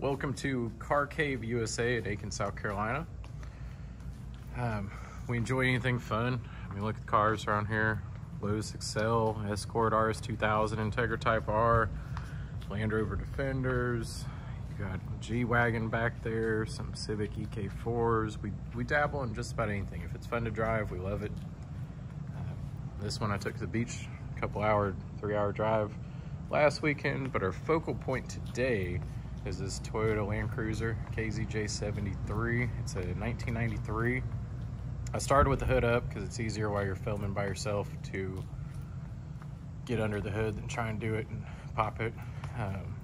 Welcome to Car Cave USA at Aiken, South Carolina. Um, we enjoy anything fun. I mean, look at the cars around here. Lotus Excel, Escort RS2000, Integra Type R, Land Rover Defenders. You got G-Wagon back there, some Civic EK4s. We, we dabble in just about anything. If it's fun to drive, we love it. Uh, this one I took to the beach, a couple hour, three hour drive last weekend, but our focal point today is this Toyota Land Cruiser KZJ73. It's a 1993. I started with the hood up because it's easier while you're filming by yourself to get under the hood than try and do it and pop it. Um,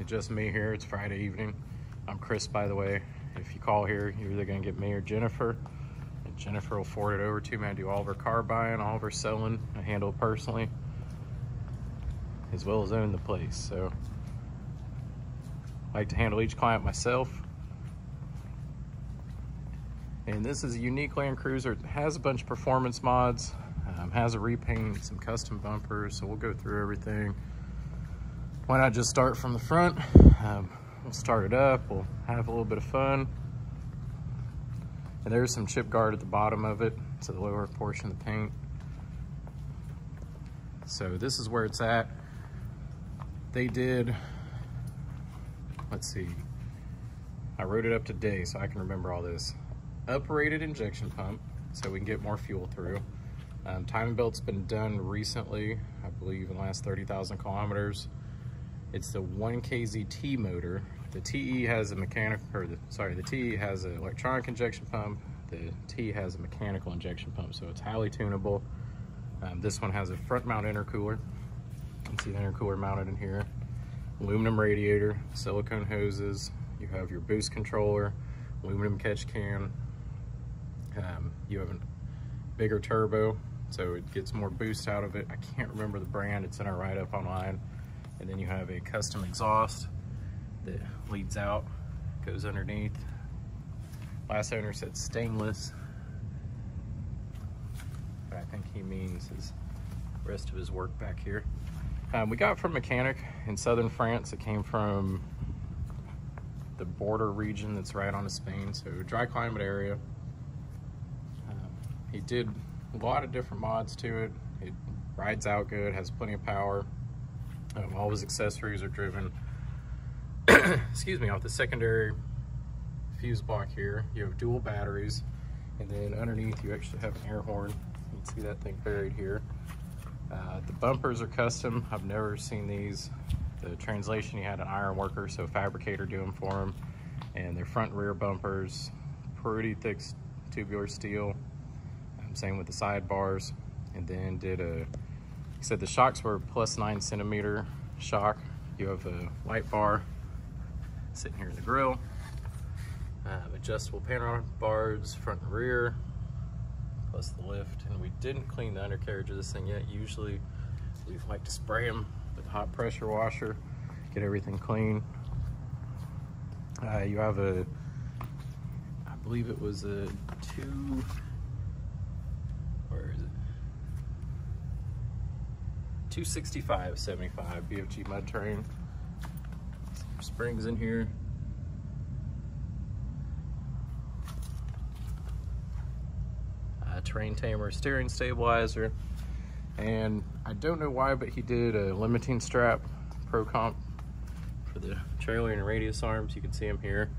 it's just me here. It's Friday evening. I'm Chris, by the way. If you call here, you're either going to get me or Jennifer. And Jennifer will forward it over to me. I do all of her car buying, all of her selling. I handle it personally, as well as own the place. So Like to handle each client myself. And this is a unique Land Cruiser. It has a bunch of performance mods, um, has a repaint, some custom bumpers, so we'll go through everything. Why not just start from the front? Um, we'll start it up, we'll have a little bit of fun. And there's some chip guard at the bottom of it, to the lower portion of the paint. So this is where it's at. They did let's see. I wrote it up today so I can remember all this. Uprated injection pump so we can get more fuel through. Um, timing belt's been done recently, I believe in the last 30,000 kilometers. It's the 1KZT motor. The TE has a mechanic, or the, sorry, the TE has an electronic injection pump. The T has a mechanical injection pump, so it's highly tunable. Um, this one has a front mount intercooler. You can see the intercooler mounted in here aluminum radiator, silicone hoses, you have your boost controller, aluminum catch can, um, you have a bigger turbo, so it gets more boost out of it. I can't remember the brand, it's in our write-up online. And then you have a custom exhaust that leads out, goes underneath. Last owner said stainless, but I think he means his rest of his work back here. Um, we got from mechanic in southern France. It came from the border region that's right on to Spain, so dry climate area. Um, he did a lot of different mods to it. It rides out good, has plenty of power. Um, all his accessories are driven, excuse me, off the secondary fuse block here. You have dual batteries, and then underneath you actually have an air horn. You can see that thing buried here. Uh, the bumpers are custom. I've never seen these. The translation, you had an iron worker, so fabricator do them for them. And their front and rear bumpers, pretty thick tubular steel. Um, same with the sidebars. And then did a, he said the shocks were plus nine centimeter shock. You have a light bar sitting here in the grill. Um, adjustable Panhard bars, front and rear plus the lift. And we didn't clean the undercarriage of this thing yet. Usually we like to spray them with a hot pressure washer, get everything clean. Uh, you have a, I believe it was a two, where is it? 265 75 BFG mud terrain. Springs in here. Terrain tamer steering stabilizer. And I don't know why, but he did a limiting strap pro comp for the trailer and radius arms. You can see them here.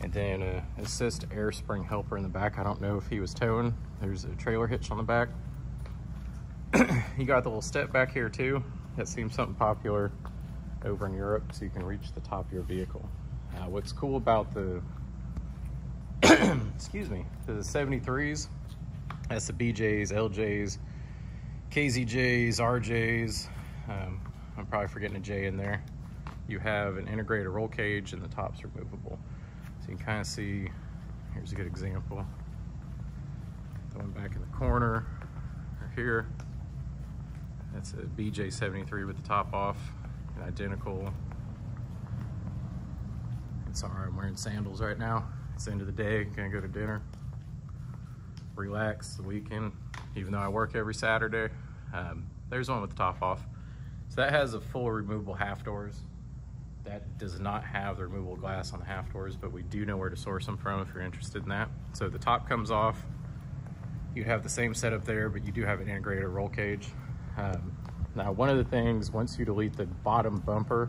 And then a assist air spring helper in the back. I don't know if he was towing. There's a trailer hitch on the back. you got the little step back here too. That seems something popular over in Europe so you can reach the top of your vehicle. Uh, what's cool about the, excuse me, the 73s that's the BJs, LJs, KZJs, RJs. Um, I'm probably forgetting a J in there. You have an integrated roll cage and the top's removable. So you can kind of see, here's a good example. The one back in the corner, right here. That's a BJ73 with the top off, an identical. Sorry, I'm wearing sandals right now. It's the end of the day, gonna go to dinner relax the weekend, even though I work every Saturday. Um, there's one with the top off. So that has a full removable half doors that does not have the removable glass on the half doors, but we do know where to source them from if you're interested in that. So the top comes off. You have the same setup there, but you do have an integrated roll cage. Um, now, one of the things, once you delete the bottom bumper,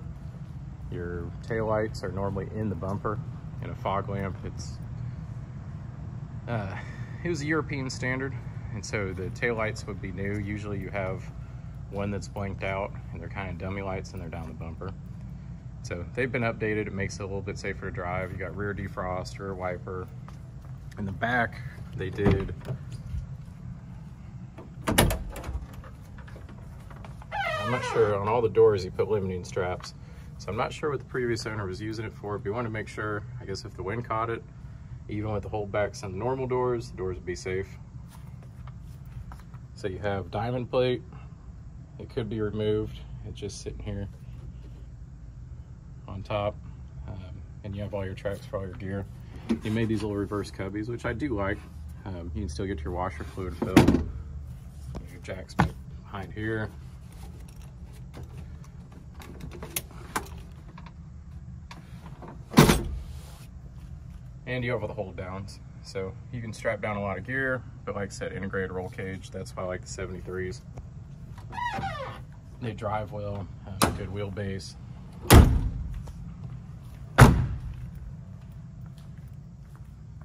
your taillights are normally in the bumper. In a fog lamp, it's uh, it was a European standard, and so the taillights would be new. Usually you have one that's blanked out, and they're kind of dummy lights, and they're down the bumper. So they've been updated. It makes it a little bit safer to drive. You got rear defrost, rear wiper. In the back, they did I'm not sure on all the doors he put limiting straps. So I'm not sure what the previous owner was using it for, but you want to make sure, I guess if the wind caught it, even with the holdbacks on the normal doors, the doors would be safe. So you have diamond plate. It could be removed. It's just sitting here on top. Um, and you have all your tracks for all your gear. You made these little reverse cubbies, which I do like. Um, you can still get your washer fluid filled. Your jacks behind here. And you have all the hold downs. So you can strap down a lot of gear, but like I said, integrated roll cage. That's why I like the 73s. They drive well, have a good wheelbase.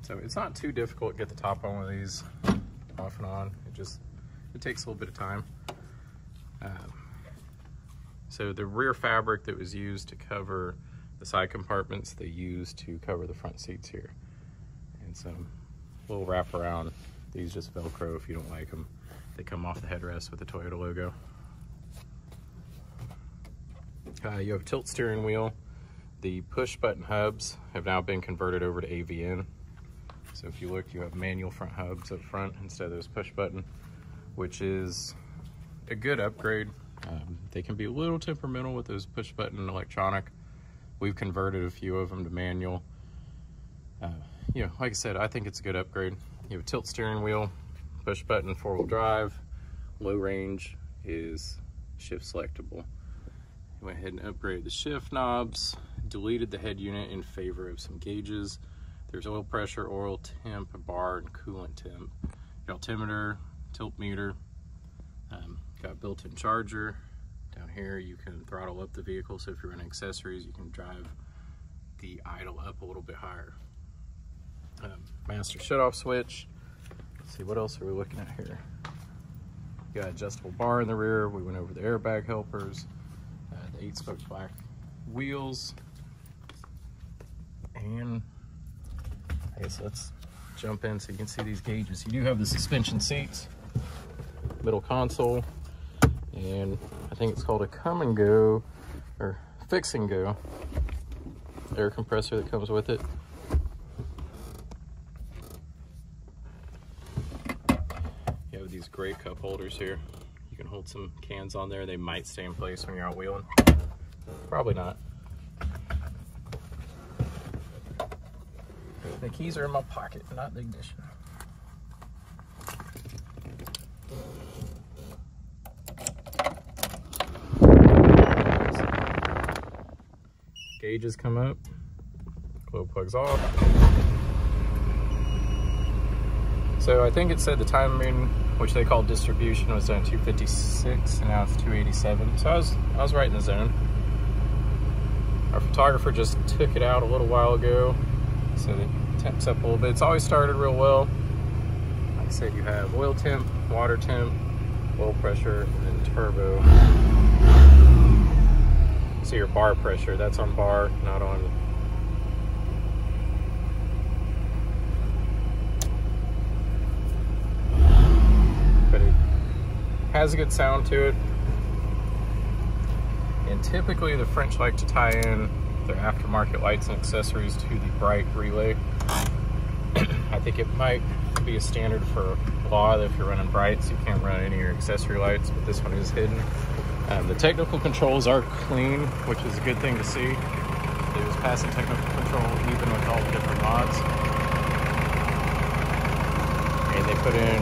So it's not too difficult to get the top on one of these off and on. It just, it takes a little bit of time. Um, so the rear fabric that was used to cover the side compartments they use to cover the front seats here. And some little wrap around. These just Velcro if you don't like them. They come off the headrest with the Toyota logo. Uh, you have tilt steering wheel. The push button hubs have now been converted over to AVM. So if you look, you have manual front hubs up front instead of those push button, which is a good upgrade. Um, they can be a little temperamental with those push button electronic We've converted a few of them to manual. Uh, you know, like I said, I think it's a good upgrade. You have a tilt steering wheel, push button four-wheel drive, low range is shift selectable. Went ahead and upgraded the shift knobs, deleted the head unit in favor of some gauges. There's oil pressure, oil temp, bar, and coolant temp. altimeter, tilt meter, um, got built-in charger, down here, you can throttle up the vehicle, so if you're running accessories, you can drive the idle up a little bit higher. Um, master shut-off switch. Let's see, what else are we looking at here? You got adjustable bar in the rear. We went over the airbag helpers, uh, the eight-spoke black wheels, and I guess let's jump in so you can see these gauges. You do have the suspension seats, middle console, and I think it's called a come and go or fix and go air compressor that comes with it. You have these great cup holders here. You can hold some cans on there. They might stay in place when you're out wheeling. Probably not. The keys are in my pocket, not the ignition. Gauges come up, glow plugs off. So I think it said the timing, which they call distribution, was done 256, and now it's 287. So I was, I was right in the zone. Our photographer just took it out a little while ago, so it temps up a little bit. It's always started real well. Like I said, you have oil temp, water temp, oil pressure, and then turbo see your bar pressure. That's on bar, not on but it has a good sound to it. And typically the French like to tie in their aftermarket lights and accessories to the bright relay. I think it might be a standard for a lot if you're running brights, you can't run any of your accessory lights, but this one is hidden. Um, the technical controls are clean, which is a good thing to see. It was passing technical control even with all the different mods. And they put in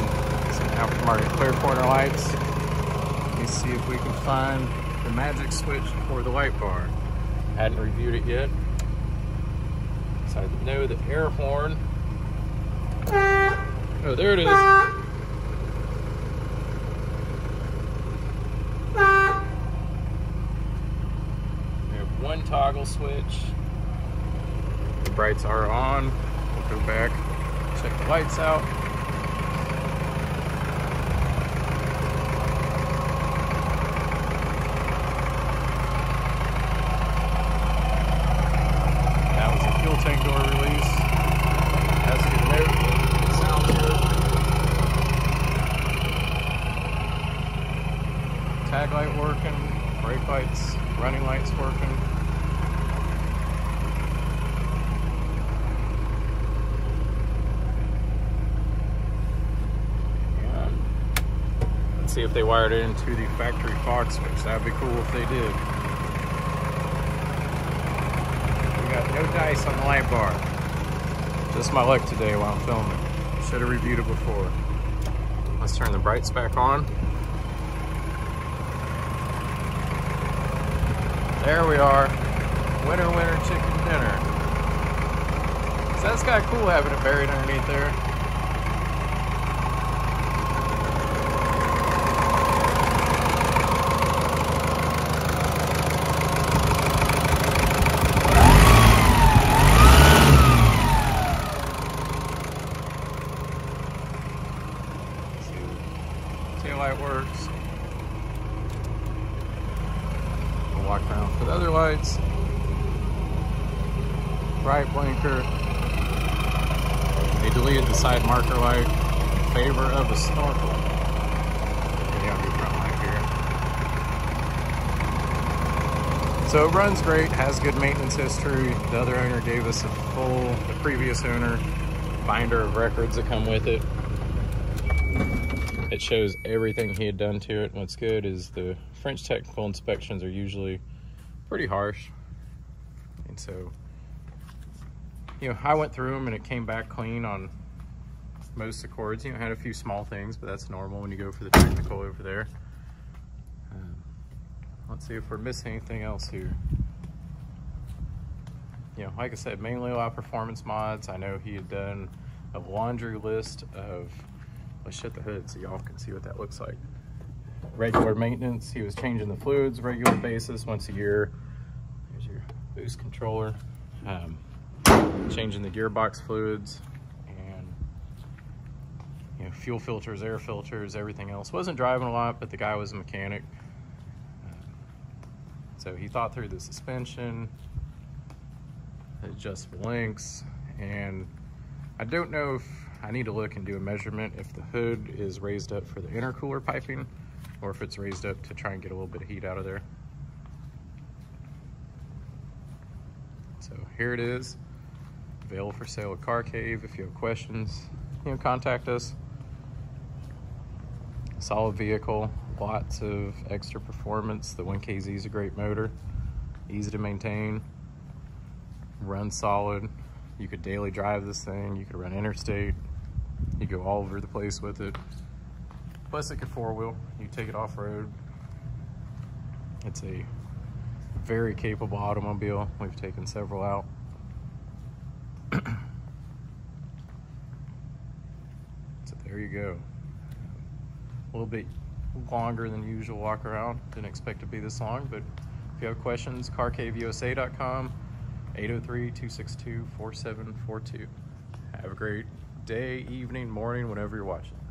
some aftermarket clear corner lights. Let me see if we can find the magic switch for the light bar. Hadn't reviewed it yet. So I know the air horn. Oh, there it is. We have one toggle switch. The brights are on. We'll go back, check the lights out. Tag light working. Brake lights, running lights working. And Let's see if they wired it into the factory Fox switch. That'd be cool if they did. We got no dice on the light bar. Just my luck today while I'm filming. Should have reviewed it before. Let's turn the brights back on. There we are. Winter, winter chicken dinner. So that's kind of cool having it buried underneath there. See, tail light works. We'll walk around for the other lights. Right blinker. They deleted the side marker light in favor of a snorkel. Okay, I'll do front light here. So it runs great, has good maintenance history. The other owner gave us a full, the previous owner, binder of records that come with it. It shows everything he had done to it. What's good is the French technical inspections are usually pretty harsh. And so, you know, I went through them and it came back clean on most Accords. You know, had a few small things, but that's normal when you go for the technical over there. Um, let's see if we're missing anything else here. You know, like I said, mainly a lot of performance mods. I know he had done a laundry list of Let's shut the hood so y'all can see what that looks like. Regular maintenance, he was changing the fluids regular basis once a year. There's your boost controller. Um, changing the gearbox fluids you know fuel filters, air filters, everything else. Wasn't driving a lot, but the guy was a mechanic. Um, so he thought through the suspension, adjustable links, and I don't know if I need to look and do a measurement if the hood is raised up for the intercooler piping or if it's raised up to try and get a little bit of heat out of there. So here it is, available for sale at Car Cave. If you have questions, you know, contact us. Solid vehicle, lots of extra performance. The 1KZ is a great motor, easy to maintain, runs solid. You could daily drive this thing. You could run interstate. You go all over the place with it. Plus it could four wheel. You take it off road. It's a very capable automobile. We've taken several out. so there you go. A little bit longer than usual walk around. Didn't expect to be this long, but if you have questions, carcaveusa.com, 803-262-4742. Have a great day, evening, morning, whenever you're watching.